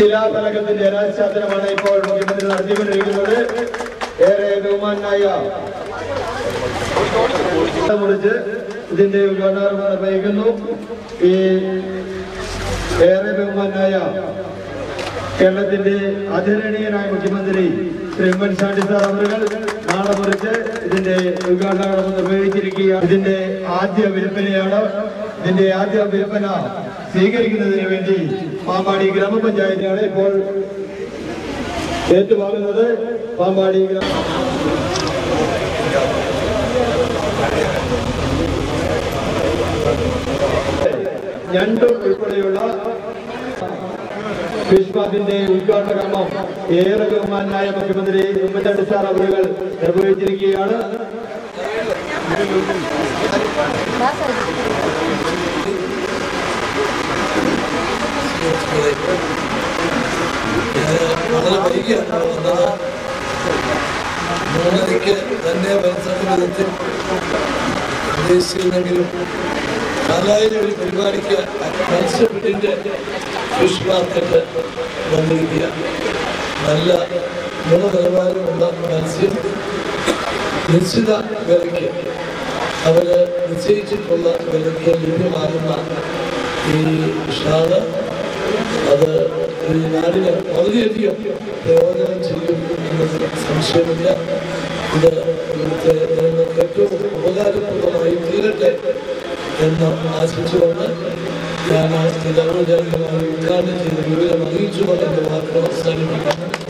ശിലാഫലകത്തിന്റെ അനാച്ഛാദനമാണ് ഇപ്പോൾ മുഖ്യമന്ത്രി നടത്തിക്കൊണ്ടിരിക്കുന്നത്. ഏറെ ബഹുമാനായ മുറിച്ച് ഇതിന്റെ ഉദ്ഘാടനം നിർവഹിക്കുന്നു ഈ ഏറെ ബഹുമാനായ കേരളത്തിന്റെ ആദരണീയനായ മുഖ്യമന്ത്രി ശ്രീ ഉമ്മൻചാണ്ടി സാർ അവരുകൾ നാളെ മുറിച്ച് ഇതിന്റെ ഉദ്ഘാടനം നിർവഹിച്ചിരിക്കുകയാണ്. ഇതിന്റെ ആദ്യ വിൽപ്പനയാണ്. ഇതിന്റെ ആദ്യ വിൽപ്പന സ്വീകരിക്കുന്നതിന് വേണ്ടി പാമ്പാടി ഗ്രാമപഞ്ചായത്തിനാണ് ഇപ്പോൾ ഏറ്റുവാങ്ങുന്നത്. പാമ്പാടി ഗ്രാമ ഞണ്ടും ഉൾപ്പെടെയുള്ള ഫിഷ്ബാബിന്റെ ഉദ്ഘാടന കർമ്മം ഏറെ ബഹുമാനായ മുഖ്യമന്ത്രി ഉമ്മൻചാണ്ടി സാർ അവരുകൾ നിർവഹിച്ചിരിക്കുകയാണ്. വളരെ വൈകിയാണ് വന്നത് മൂന്നരയ്ക്ക് തന്നെ മനസ്സിലാക്കുന്ന വിധത്തിൽ ഉദ്ദേശിച്ചിരുന്നെങ്കിലും പാലായിലെ ഒരു പരിപാടിക്ക് മത്സ്യഫിഡിന്റെ ഫിഷ് മാർക്കറ്റ് വന്നിരിക്കുക നല്ല ഗുണനിലവാരമുള്ള മത്സ്യം നിശ്ചിത വിലയ്ക്ക് അവർ നിശ്ചയിച്ചിട്ടുള്ള വിലയ്ക്ക് ലഭ്യമാകുന്ന ഈ ഷാൾ അത് ഈ നാടിന് വളരെയധികം പ്രയോജനം ചെയ്യും സംശയമില്ല. ഇത് ഇവിടുത്തെ ജനങ്ങൾക്ക് ഏറ്റവും ഉപകാരപ്രദമായി തീരട്ടെ എന്ന് ആശിച്ചുകൊണ്ട് ഞാൻ ആ ഔപചാരികമായി ഉദ്ഘാടനം ചെയ്ത് വിവരം അറിയിച്ചുകൊണ്ട് എന്റെ വാർത്തകൾ അവസാനിപ്പിക്കുന്നു.